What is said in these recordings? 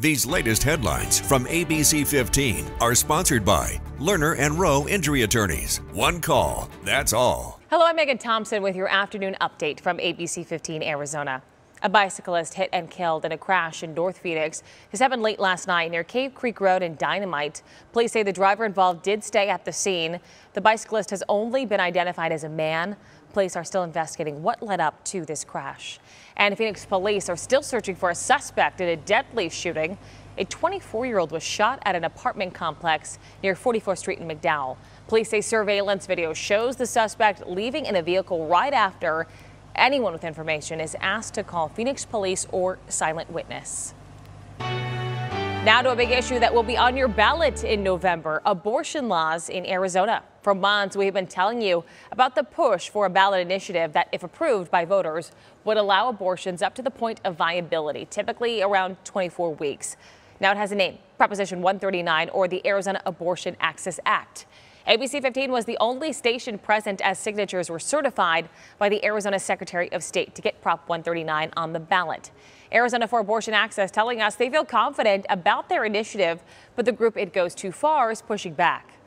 These latest headlines from ABC 15 are sponsored by Lerner and Rowe Injury Attorneys. One call, that's all. Hello, I'm Megan Thompson with your afternoon update from ABC 15 Arizona. A bicyclist hit and killed in a crash in North Phoenix. This happened late last night near Cave Creek Road and Dynamite. Police say the driver involved did stay at the scene. The bicyclist has only been identified as a man. Police are still investigating what led up to this crash. And Phoenix police are still searching for a suspect in a deadly shooting. A 24-year-old was shot at an apartment complex near 44th Street in McDowell. Police say surveillance video shows the suspect leaving in a vehicle right after. Anyone with information is asked to call Phoenix Police or Silent Witness. Now to a big issue that will be on your ballot in November abortion laws in Arizona. For months, we have been telling you about the push for a ballot initiative that, if approved by voters, would allow abortions up to the point of viability, typically around 24 weeks. Now it has a name Proposition 139 or the Arizona Abortion Access Act. ABC 15 was the only station present as signatures were certified by the Arizona Secretary of State to get Prop 139 on the ballot. Arizona for Abortion Access telling us they feel confident about their initiative, but the group It Goes Too Far is pushing back.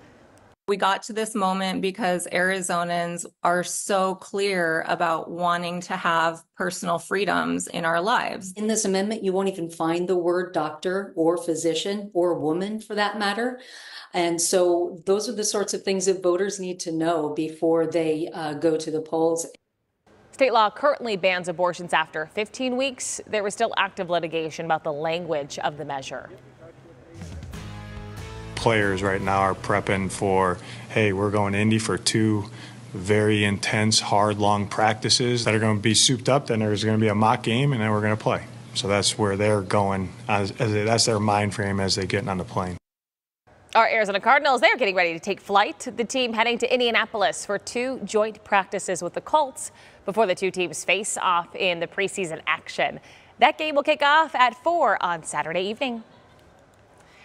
We got to this moment because Arizonans are so clear about wanting to have personal freedoms in our lives. In this amendment, you won't even find the word doctor or physician or woman for that matter. And so those are the sorts of things that voters need to know before they uh, go to the polls. State law currently bans abortions after 15 weeks. There is still active litigation about the language of the measure players right now are prepping for, hey, we're going Indy for two very intense, hard, long practices that are going to be souped up. Then there's going to be a mock game, and then we're going to play. So that's where they're going. As, as they, that's their mind frame as they get on the plane. Our Arizona Cardinals, they're getting ready to take flight. The team heading to Indianapolis for two joint practices with the Colts before the two teams face off in the preseason action. That game will kick off at 4 on Saturday evening.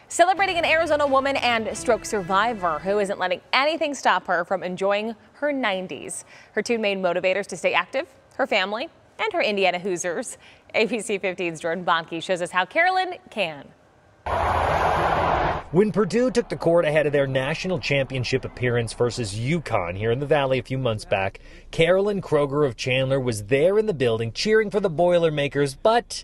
Celebrating an Arizona woman and stroke survivor who isn't letting anything stop her from enjoying her 90s. Her two main motivators to stay active, her family and her Indiana Hoosiers. ABC 15's Jordan Bonke shows us how Carolyn can. When Purdue took the court ahead of their national championship appearance versus UConn here in the Valley a few months back, Carolyn Kroger of Chandler was there in the building cheering for the Boilermakers, but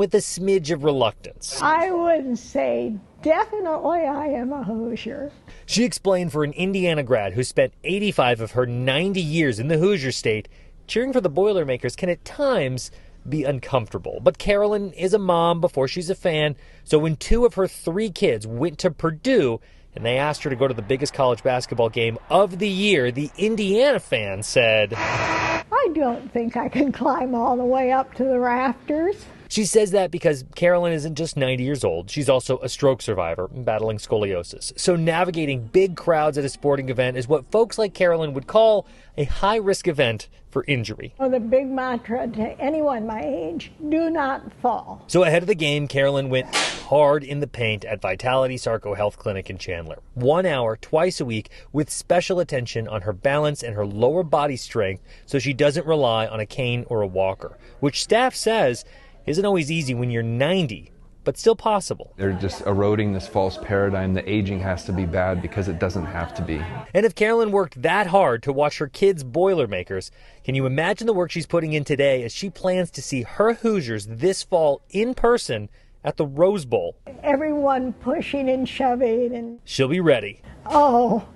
with a smidge of reluctance. I wouldn't say definitely I am a Hoosier. She explained for an Indiana grad who spent 85 of her 90 years in the Hoosier state, cheering for the Boilermakers can at times be uncomfortable. But Carolyn is a mom before she's a fan, so when two of her three kids went to Purdue and they asked her to go to the biggest college basketball game of the year, the Indiana fan said, I don't think I can climb all the way up to the rafters. She says that because Carolyn isn't just 90 years old, she's also a stroke survivor battling scoliosis. So navigating big crowds at a sporting event is what folks like Carolyn would call a high risk event for injury. Well, the big mantra to anyone my age do not fall. So ahead of the game, Carolyn went hard in the paint at Vitality Sarco Health Clinic in Chandler. One hour, twice a week, with special attention on her balance and her lower body strength so she doesn't rely on a cane or a walker, which staff says isn't always easy when you're 90, but still possible. They're just eroding this false paradigm that aging has to be bad because it doesn't have to be. And if Carolyn worked that hard to watch her kids' Boilermakers, can you imagine the work she's putting in today as she plans to see her Hoosiers this fall in person at the Rose Bowl? Everyone pushing and shoving and she'll be ready. Oh,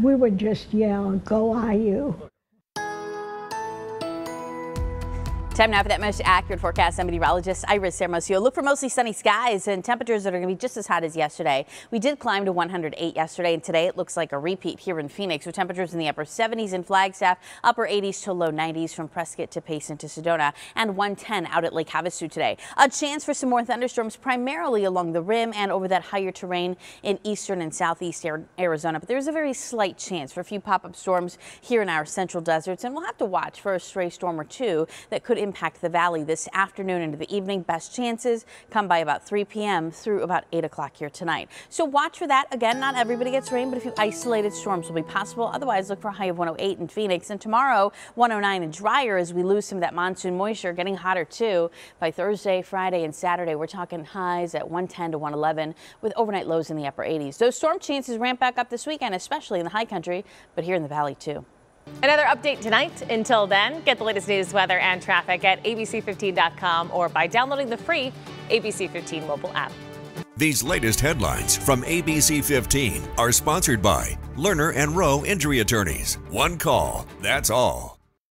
we would just yell, "Go IU!" Time now for that most accurate forecast. I'm meteorologist Iris Hermosillo. Look for mostly sunny skies and temperatures that are going to be just as hot as yesterday. We did climb to 108 yesterday, and today it looks like a repeat here in Phoenix with temperatures in the upper 70s in Flagstaff, upper 80s to low 90s from Prescott to Payson to Sedona, and 110 out at Lake Havasu today. A chance for some more thunderstorms primarily along the rim and over that higher terrain in eastern and southeast Arizona, but there's a very slight chance for a few pop-up storms here in our central deserts, and we'll have to watch for a stray storm or two that could impact the valley this afternoon into the evening. Best chances come by about 3 p.m. through about 8 o'clock here tonight. So watch for that. Again, not everybody gets rain, but a few isolated storms will be possible. Otherwise, look for a high of 108 in Phoenix. And tomorrow, 109 and drier as we lose some of that monsoon moisture, getting hotter too. By Thursday, Friday, and Saturday, we're talking highs at 110 to 111 with overnight lows in the upper 80s. Those storm chances ramp back up this weekend, especially in the high country, but here in the valley too. Another update tonight. Until then, get the latest news, weather, and traffic at abc15.com or by downloading the free ABC 15 mobile app. These latest headlines from ABC 15 are sponsored by Lerner and Rowe Injury Attorneys. One call, that's all.